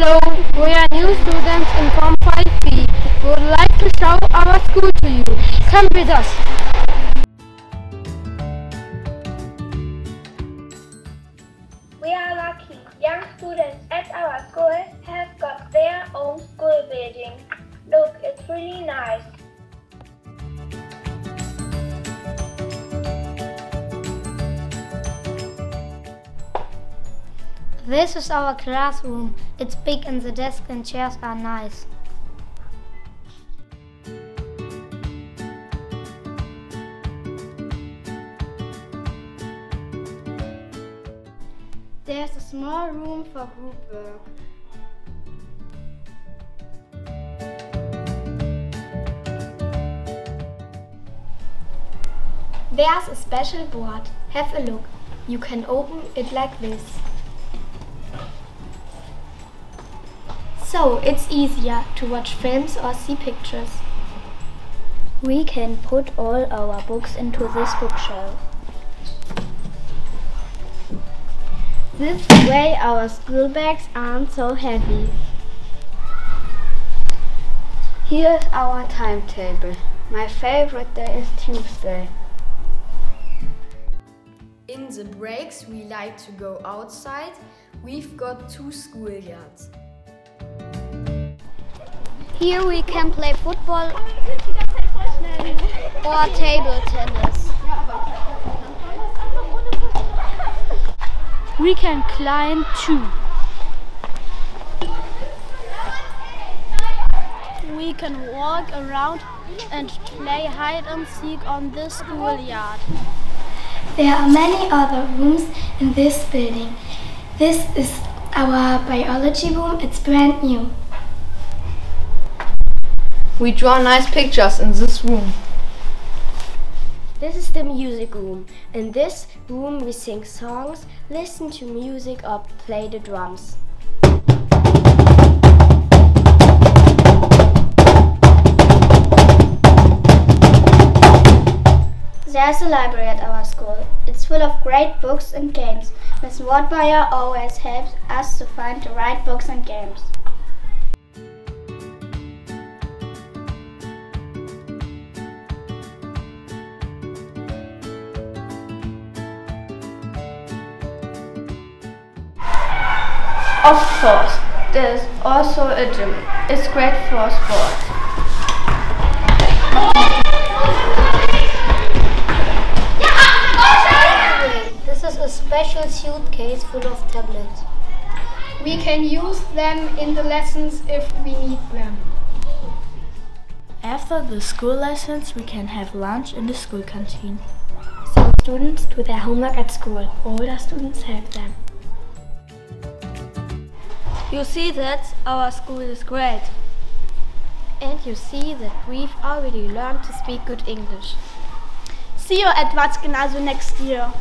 Hello, we are new students in Form 5B. We would like to show our school to you. Come with us. We are lucky. Young students at our school have got their own school building. Look, it's really nice. This is our classroom. It's big and the desks and chairs are nice. There's a small room for group work. There's a special board. Have a look. You can open it like this. So it's easier to watch films or see pictures. We can put all our books into this bookshelf. This way our school bags aren't so heavy. Here's our timetable. My favorite day is Tuesday. In the breaks, we like to go outside. We've got two schoolyards. Here we can play football or table tennis. We can climb too. We can walk around and play hide and seek on this schoolyard. There are many other rooms in this building. This is our biology room. It's brand new. We draw nice pictures in this room. This is the music room. In this room we sing songs, listen to music or play the drums. There's a library at our school. It's full of great books and games. Miss Wortmeyer always helps us to find the right books and games. Of course, there's also a gym. It's great for sport. This is a special suitcase full of tablets. We can use them in the lessons if we need them. After the school lessons, we can have lunch in the school canteen. Some students do their homework at school. Older students help them. You see that our school is great. And you see that we've already learned to speak good English. See you at Ratsgymnasium next year.